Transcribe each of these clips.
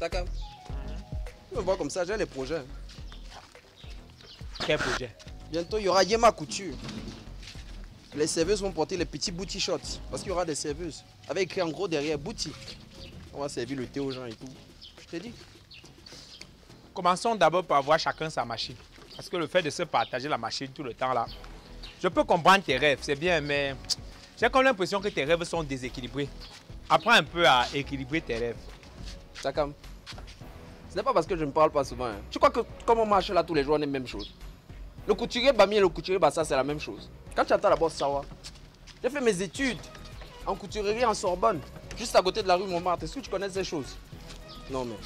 Takam. Tu me vois comme ça, j'ai les projets. Quel projet? Bientôt, il y aura Yema Couture. Les serveuses vont porter les petits booty shots. Parce qu'il y aura des serveuses. Avec écrit en gros derrière booty. On va servir le thé aux gens et tout. Je t'ai dit. Commençons d'abord par avoir chacun sa machine. Parce que le fait de se partager la machine tout le temps là, je peux comprendre tes rêves, c'est bien, mais j'ai comme l'impression que tes rêves sont déséquilibrés. Apprends un peu à équilibrer tes rêves. Takam. Ce n'est pas parce que je ne parle pas souvent. hein. Tu crois que comme on marche là tous les jours, on est la même chose? Le couturier Bami et le couturier Bassa, c'est la même chose. Quand tu entends la bosse Sawa, j'ai fait mes études en couturier en Sorbonne, juste à côté de la rue Montmartre. Est-ce que tu connais ces choses? Non, mais.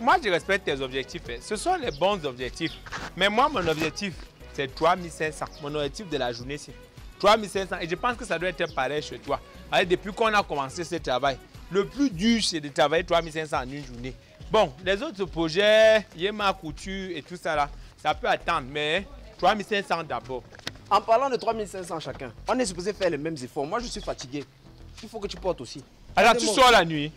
Moi, je respecte tes objectifs. hein. Ce sont les bons objectifs. Mais moi, mon objectif, c'est 3500. Mon objectif de la journée, c'est 3500. Et je pense que ça doit être pareil chez toi. Depuis qu'on a commencé ce travail, le plus dur, c'est de travailler 3500 en une journée. Bon, les autres projets, Yema Couture et tout ça là, ça peut attendre. Mais 3500 d'abord. En parlant de 3500 chacun, on est supposé faire les mêmes efforts. Moi, je suis fatigué. Il faut que tu portes aussi. Alors, tu sors la nuit.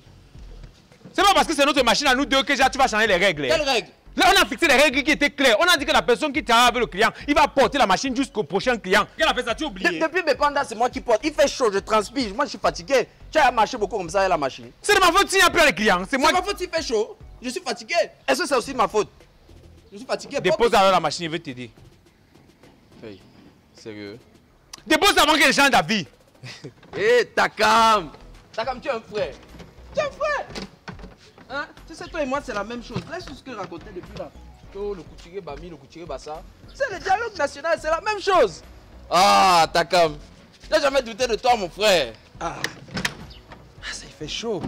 C'est pas parce que c'est notre machine à nous deux que déjà, tu vas changer les règles. hein. Quelle règle Là, on a fixé les règles qui étaient claires. On a dit que la personne qui travaille avec le client, il va porter la machine jusqu'au prochain client. Quelle a fait ça Tu as De- oublié Depuis mes pandas, c'est moi qui porte. Il fait chaud, je transpire. Moi, je suis fatigué. Tu as marché beaucoup comme ça avec la machine. C'est de ma faute s'il n'y a plus les clients. C'est moi C'est ma faute s'il fait chaud. Je suis fatigué. Est-ce que c'est aussi ma faute? Je suis fatigué. dépose alors la machine, il veut t'aider. Hey, sérieux? Dépose avant qu'elle change d'avis. Hé, Takam Takam, tu es un frère. Tu es un frère Hein? Tu sais, toi et moi, c'est la même chose. Laisse tout ce que raconter depuis là. Oh, le couturier Bami, le couturier Bassa. C'est le dialogue national, c'est la même chose. Ah, Takam. J'ai jamais douté de toi, mon frère. Ah. Fait chaud.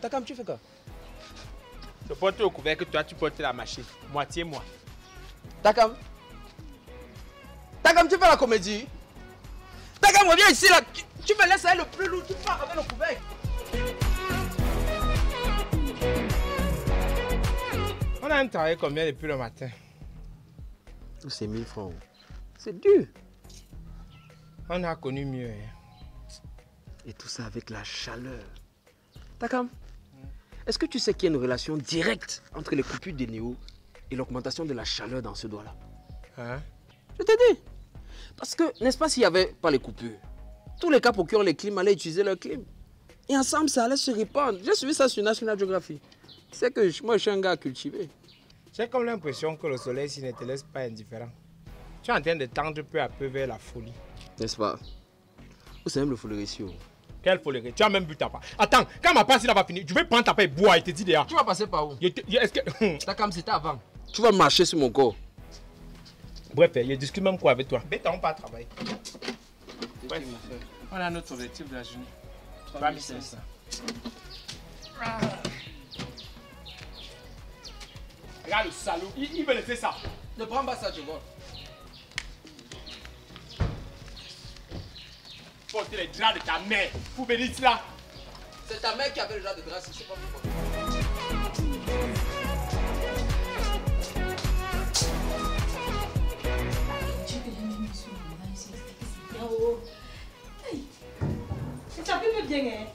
Takam, tu fais quoi? Je porte au couvert que toi, tu portes la machine. Moitié moi. Takam Takam, tu fais la comédie Takam, reviens ici là. Tu, tu me laisses aller le plus lourd. Tu pars avec le couvercle. On a travaillé combien depuis le matin? C'est 1000 francs. C'est dur. On a connu mieux. hein. Et tout ça avec la chaleur. Takam, est-ce que tu sais qu'il y a une relation directe entre les coupures des néos et l'augmentation de la chaleur dans ce doigt-là? Hein? Je t'ai dit. Parce que, n'est-ce pas, s'il n'y avait pas les coupures, tous les capos qui ont les clims allaient utiliser leur clim. Et ensemble, ça allait se répandre. J'ai suivi ça sur National Geographic. Tu sais que moi, je suis un gars cultivé. J'ai comme l'impression que le soleil ici ne te laisse pas indifférent. Tu es en train de tendre peu à peu vers la folie. N'est-ce pas? Ou c'est même le ratio. Quelle folie Tu as même bu ta part. Attends, quand ma passe là va finir, je vais prendre ta part et boire et te déjà. Tu vas passer par où? Est-ce que. Takam, c'était avant. Tu vas marcher sur mon corps. Bref, je discute même quoi avec toi. Bête, on pas travailler. On a notre objectif de la journée. 3500. Regarde le salaud, il, il veut laisser ça. Ne prends pas ça, je vois. Porter les draps de ta mère pour venir ici là. C'est ta mère qui avait le genre de grâce, c'est pas là ici, c'est bien hein.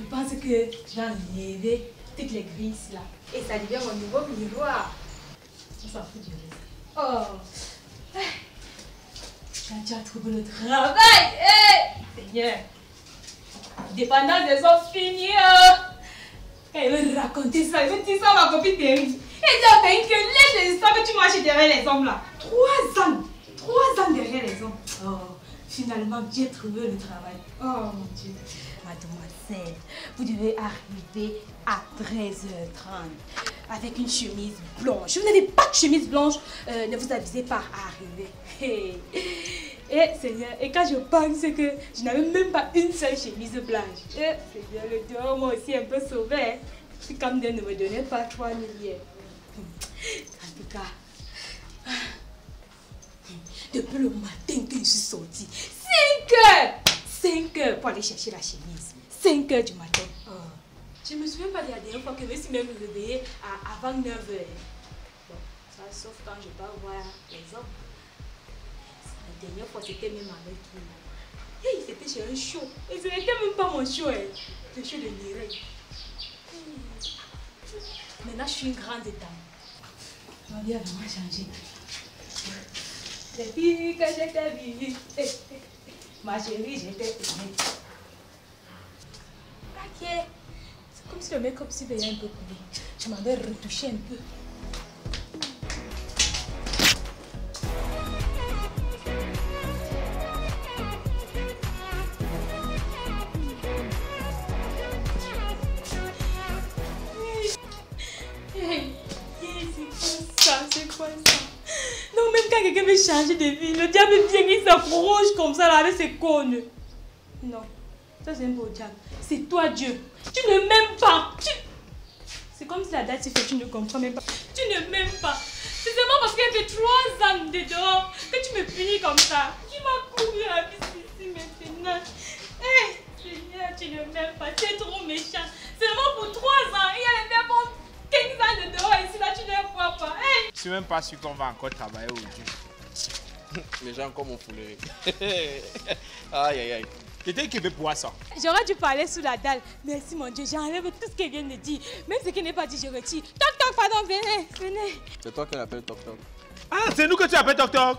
Je pense que je vais enlever toutes les grilles là. Et ça devient mon nouveau miroir. On s'en fout du reste. Oh. Tu as trouvé le travail. Hey, Seigneur. Dépendance des hommes finis. Elle veut raconter ça, elle veut dire ça à ma copine Terry. Elle dit à Terry que laisse les histoires que tu marches derrière les hommes là. Trois ans, trois ans derrière les hommes. Oh, finalement, j'ai trouvé le travail. Oh mon Dieu. Mademoiselle, vous devez arriver à 13h30 avec une chemise blanche. Vous n'avez pas de chemise blanche, euh, ne vous avisez pas à arriver. Et Seigneur, et quand je pense que je n'avais même pas une seule chemise blanche. Et Seigneur, le dehors m'a aussi un peu sauvé. hein. Si comme Dieu ne me donnait pas 3 milliers. En tout cas, depuis le matin que je suis sortie, 5 heures 5 heures pour aller chercher la chemise. 5 heures du matin. Oh. Je me souviens pas de la dernière fois que je me suis même réveillée avant 9 heures. Bon, ça sauf quand je pars voir les hommes. La dernière fois, c'était même avec lui. Hey, c'était chez un show. Et ce n'était même pas mon show, hein. le show de Mireille. Maintenant, je suis une grande dame. Ma vie a vraiment changé. Depuis que je t'ai vue, eh, eh, ma chérie, je t'ai aimée. Ok. Si le make-up s'y veillait un peu coulé. Je m'avais retouché un peu. C'est quoi ça? C'est quoi ça? Non, même quand quelqu'un veut changer de vie, le diable vient, il s'approche comme ça là avec ses cônes. Non, ça c'est un beau diable. C'est toi Dieu. Tu ne m'aimes pas. Tu... C'est comme si la date s'est fait, tu ne comprends même pas. Tu ne m'aimes pas. C'est seulement parce qu'elle fait trois ans de dehors que tu me punis comme ça. Tu m'as couru la vie ici maintenant. Hé, Seigneur, tu ne m'aimes pas. Tu es trop méchant. Seulement pour trois ans. Il y a les mêmes bon 15 ans de dehors ici, là, tu ne vois pas. Hey. Je suis même pas sûr qu'on va encore travailler aujourd'hui. Les gens comme on foulé. aïe aïe aïe. Quelqu'un qui veut boire ça. J'aurais dû parler sous la dalle. Merci mon Dieu, j'enlève tout ce qu'elle vient de dire. Même ce qu'elle n'est pas dit, je retire. Toc toc, pardon, venez, venez. C'est toi qui l'appelle Toc Toc. Ah, c'est nous que tu appelles Toc Toc.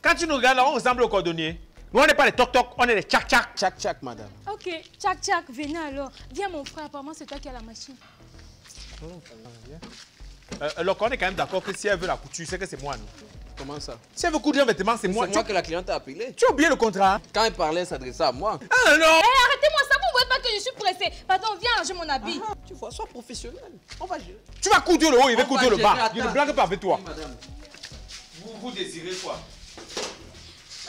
Quand tu nous regardes là, on ressemble aux cordonniers. Nous, on n'est pas les Toc Toc, on est les Tchak Tchak. Tchac tchac, madame. Ok, tchac tchac, venez alors. Viens mon frère, apparemment c'est toi qui as la machine. Euh, alors qu'on est quand même d'accord que si elle veut la couture, c'est que c'est moi, nous. Comment ça? Si elle veut coudre un vêtement, c'est C'est moi. moi, Tu, que la cliente a appelé. tu as oublié le contrat Quand elle parlait, elle s'adressait à moi. Ah non Hé, arrêtez-moi ça, vous ne voyez pas que je suis pressée. Pardon, viens ranger mon habit. Ah, tu vois, sois professionnel. On va gérer. Tu vas coudre le haut, il va coudre le bas. Je ne blague pas avec toi. Oui, madame. Vous, vous désirez quoi?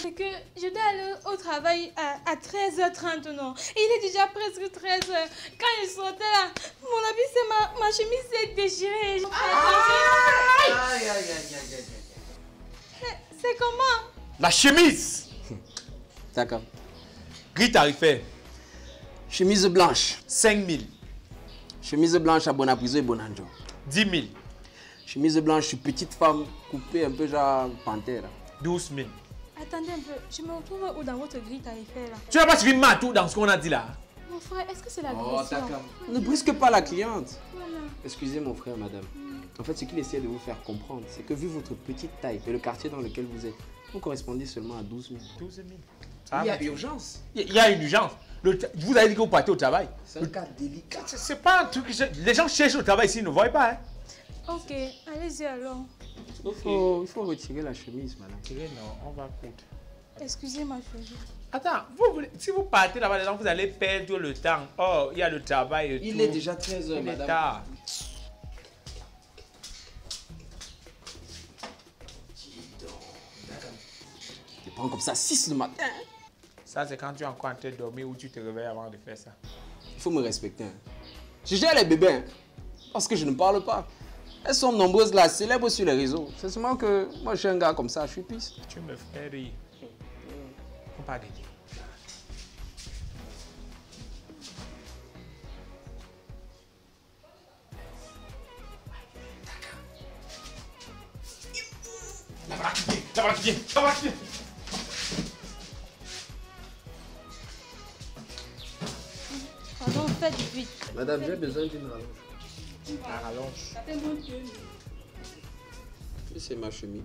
C'est que je dois aller au travail à, à 13h30, non Il est déjà presque 13h. Quand je sortais là, mon habit, c'est ma, ma chemise s'est déchirée. Je- Aïe aïe aïe aïe aïe aïe. C'est- comment? La chemise D'accord. Gris tarifaire, Chemise blanche. 5 000, Chemise blanche à Bonapriso et Bonanjo. 10 000, Chemise blanche, petite femme, coupée un peu genre panthère. 12 000. Attendez un peu, je me retrouve où dans votre grille tarifaire là? Tu n'as pas suivi ma tout dans ce qu'on a dit là? Mon frère, est-ce que c'est la Oh, d'accord. Ne brusque pas la cliente. Voilà. Excusez mon frère, madame. En fait, ce qu'il essaie de vous faire comprendre, c'est que vu votre petite taille et le quartier dans lequel vous êtes, vous correspondez seulement à 12 000. 12 000. Ça Il y a urgence. Il y a une urgence. Le tra- vous avez dit que vous partez au travail. C'est un cas délicat. C'est- pas un truc Les gens cherchent au travail ici, ils ne voient pas. Hein. Ok, allez-y alors. Il faut, il faut retirer la chemise, madame. Non, on va coudre. Excusez ma chérie. Attends, vous si vous partez là-bas, les gens, vous allez perdre le temps. Oh, il y a le travail et Il tout. est déjà 13 heures, Il est madame. tard. Prends comme ça 6 le matin. Ça, c'est quand tu es encore en train de dormir ou tu te réveilles avant de faire ça. Il faut me respecter. hein. Je gère les bébés. hein, parce que je ne parle pas. Elles sont nombreuses là, célèbres sur les réseaux. C'est seulement que moi, je suis un gars comme ça, je suis pisse. Tu me fais rire. Faut pas gagner. La voilà qui vient, la voilà qui vient, la voilà qui vient. Madame, j'ai besoin d'une rallonge. La rallonge. C'est ma chemise.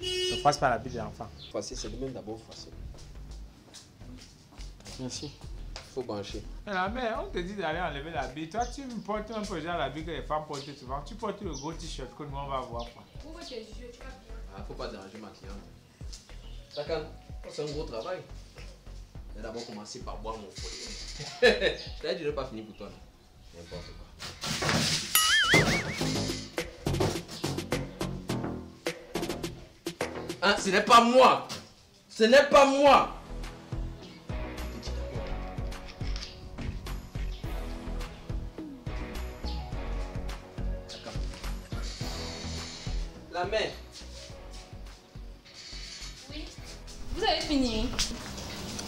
Ne passe pas la bille de l'enfant. Voici, c'est le même d'abord voici. Merci. Il faut brancher. Mais la mère, on te dit d'aller enlever la bille. Toi, tu me portes un peu genre la bille que les femmes portent souvent. Tu portes le gros t-shirt que nous, on va voir. Quoi. Ouvre tes yeux, tu vas bien. Ah, faut pas déranger ma cliente. Takan, c'est un gros travail. Mais d'abord commencer par boire mon foyer. Je t'ai dit de ne pas finir pour toi. N'importe quoi. Hein, ce n'est pas moi. Ce n'est pas moi.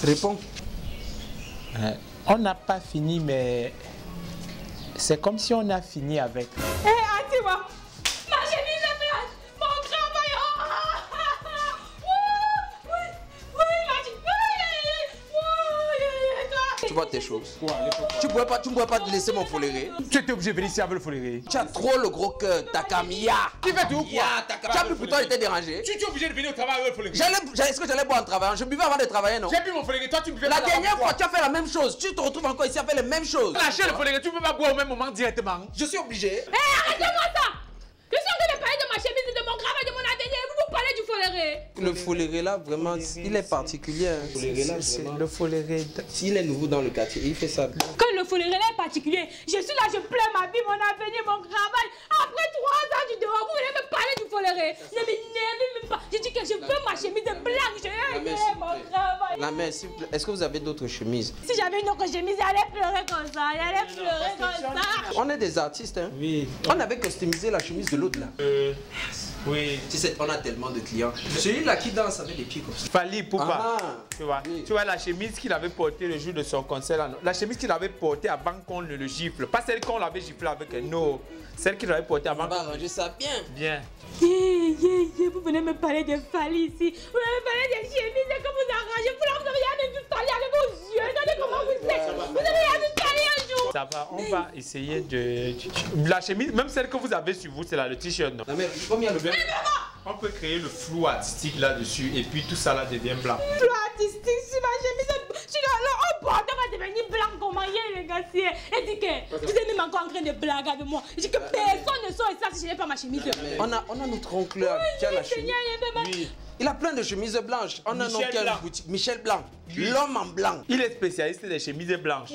Réponds. Euh, on n'a pas fini, mais c'est comme si on a fini avec. Hé, toi Tu vois tes choses. Tu pourrais pas, tu pourrais pas te laisser mon foléré. Tu étais obligé de venir ici avec le foléré. Tu as trop le gros cœur, Takam. Ya. Tu fais tout Takam. Tu as pu pourtant été dérangé. Tu es obligé de venir au travail avec le foléré. J'allais, j'allais- est-ce que j'allais boire en travaillant? Je buvais avant de travailler, non? J'ai bu mon foléré, toi tu me fais La dernière fois. tu as fait la même chose. Tu te retrouves encore ici à faire les mêmes choses. Lâcher le foléré, tu peux pas boire au même moment directement. Je suis obligé. Hé, arrêtez-moi ça Le foléré là, vraiment, il est particulier. hein. Foléré là, vraiment. le foléré. S'il est nouveau dans le quartier, il fait ça. Quand le foléré là est particulier, je suis là, je pleure ma vie, mon avenir, mon travail. Après trois ans du dehors, vous venez me parler du foléré. Ne m'énervez même pas. Je dis que je veux ma chemise blanche. Je La veux mon travail. La mère, s'il vous plaît, est-ce que vous avez d'autres chemises? Si j'avais une autre chemise, j'allais pleurer comme ça. J'allais pleurer comme ça. On est des artistes, hein Oui. On avait customisé la chemise de l'autre là. Oui. Tu sais, on a tellement de clients. Celui-là qui danse avec les pieds comme ça. Fali Poupa. Ah, Tu vois, oui. tu vois la chemise qu'il avait portée le jour de son concert, là, la chemise qu'il avait portée avant qu'on ne le gifle, pas celle qu'on l'avait giflé avec un no, celle qu'il avait portée avant. On va arranger ça bien. Bien. Yeah, yeah, yeah. Vous venez me parler de Fali ici. Vous venez me parler des chemises que vous arrangez. Vous là, vous avez rien vu Fali avec vos yeux. Regardez comment vous êtes. Vous avez rien jour. Ça va, on va essayer de. La chemise, même celle que vous avez sur vous, c'est là le t-shirt, non? La mère, combien le On peut créer le flou artistique là-dessus et puis tout ça là devient blanc. Plus artistique sur ma chemise. Je suis là, là, oh bordel, va devenir blanc comment hier, les gars. Et dit que vous êtes même encore en train de blaguer avec moi. Je dis que personne ne sort ça si je n'ai pas ma chemise. on a, on a notre oncle là, qui a la chemise. Il a plein de chemises blanches. On a un Michel Blanc. boutique. Michel Blanc. Oui. L'homme en blanc. Il est spécialiste des chemises blanches.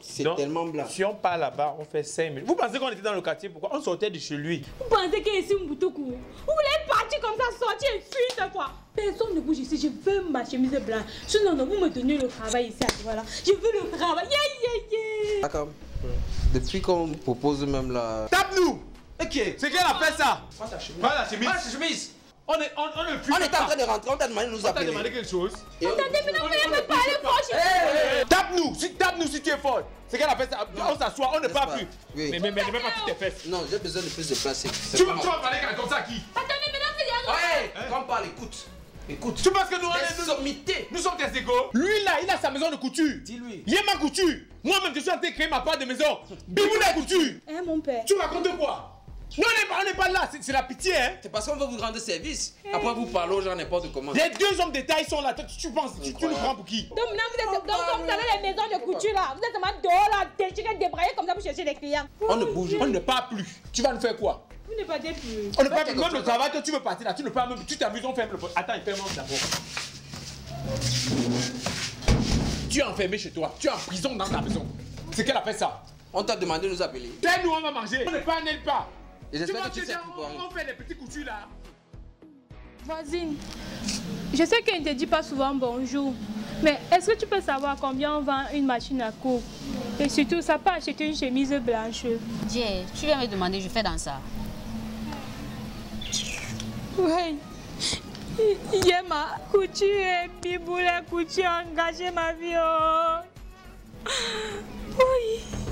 C'est Donc, tellement blanc. Si on part là-bas, on fait 5 minutes. Vous pensez qu'on était dans le quartier Pourquoi? On sortait de chez lui. Vous pensez que ici, Mboutoku Vous voulez partir comme ça, sortir et fuir quoi Personne ne bouge ici. Je veux ma chemise blanche. Sinon, non, vous me donnez le travail ici. Voilà. Je veux le travail. Yeah, yeah, yeah. D'accord. Depuis qu'on propose même la. Tape-nous Ok. C'est qu'elle a fait ça? Prends ta chemise. Prends la chemise. Prends ta chemise. On est, on, on ne pas. était en train de rentrer, on t'a demandé de nous On t'a appeler. demandé quelque chose. Et on- Attendez, maintenant, vous voulez me parler franchement. Hey, hey, Tape-nous si, Tape-nous si tu es fort. C'est qu'elle a fait ça. On s'assoit, on ne parle pas? plus. Oui. Mais, mais, mais ne mets pas toutes tes fesses. Non, j'ai besoin de plus de place. Tu pas vas, parler comme ça à qui? Attendez, maintenant, c'est bien. Ouais, quand on parle, écoute. Écoute. Tu penses que nous, on est, nous, sommités. nous sommes tes égaux Lui là, il a sa maison de couture. Dis-lui. Il est ma couture. Moi-même, je suis en train de créer ma part de maison. Bibou la couture. Hein, mon père Tu racontes quoi? Nous, on n'est pas, là. C'est la pitié, hein. C'est parce qu'on veut vous rendre service. Après, vous parlez aux gens n'importe comment. Les deux hommes d'État, ils sont là. Tu, tu penses, tu, tu nous prends pour qui? Donc maintenant, vous êtes donc, comme vous avez les maisons de couture là. Vous êtes seulement dehors là, déchirés, débraillés comme ça pour chercher les clients. On ne bouge On ne parle plus. Tu vas nous faire quoi? Vous ne partez plus. On ne parle quelque plus. Même le travail que tu veux partir là, tu ne parles même. Tu t'amuses, on ferme le. Attends, il ferme d'abord. Tu es enfermé chez toi. Tu es en prison dans ta maison. C'est qu'elle a fait ça. On t'a demandé de nous appeler. Telle nous, on va manger. On ne parle n'aime pas. Et j'espère vois que tu sais on, on fait des petits coutures là. Voisine, je sais qu'elle ne te dit pas souvent bonjour, mais est-ce que tu peux savoir combien on vend une machine à coudre Et surtout, ça peut acheter une chemise blanche. Dieu, tu viens me demander, je fais dans ça. Oui. Hier, ma couture et Bibou, la couture engagé ma vie. Oh. Oui.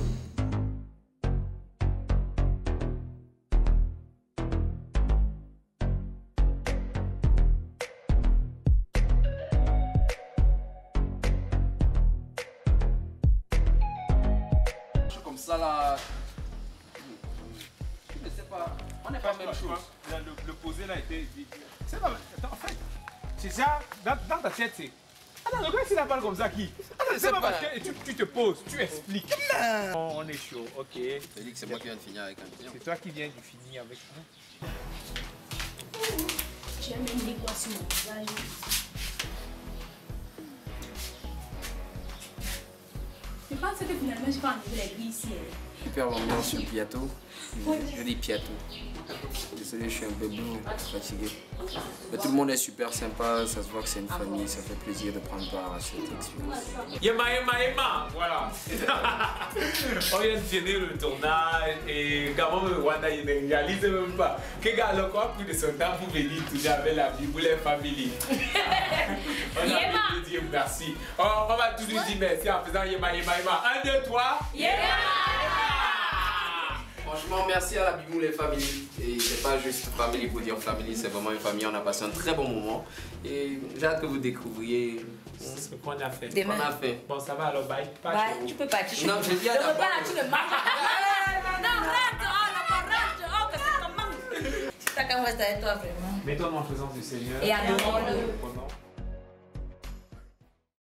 Là. Je ne sais pas. On n'est pas même chose. Le, le posé là était. C'est pas. Attends, en fait, c'est ça. Dans, dans ta tête, c'est. Attends, regarde si la balle comme ça qui. Attends, c'est pas pas- parce que tu, tu te poses, tu expliques. On, on est chaud, ok. Que c'est moi qui viens de finir avec un client. C'est toi qui viens de finir avec nous. Tu as Je pense que finalement, je vais enlever les grilles ici. hein. Super ambiance sur Piato. Je dis Piato. Désolé, je suis un peu bleu, fatigué. Mais tout le monde est super sympa, ça se voit que c'est une famille, ça fait plaisir de prendre part à cette expérience. Yema, Yema, Yema, voilà. On vient de finir le tournage et Gamon me Rwanda, il ne réalise même pas que Galoko a pris de son temps pour venir tourner avec la Bible et famille. on a Yema. envie de dire merci. On, on va toujours dire merci en faisant Yema, Yema, Un, deux, trois. Yema! Franchement, merci à la Bimoule et famille. Et c'est pas juste famille pour dire famille, c'est vraiment une famille. On a passé un très bon moment. Et j'ai hâte que vous découvriez ce qu'on a fait. ce qu'on a fait. Bon, ça va alors, bye. Pas chez tu peux partir. Non, j'ai dit à la base. tu le manges. Non, rentre, oh, oh, que c'est comment. T'as qu'à rester avec toi, vraiment. Mets-toi en présence du Seigneur. Et adorons-le.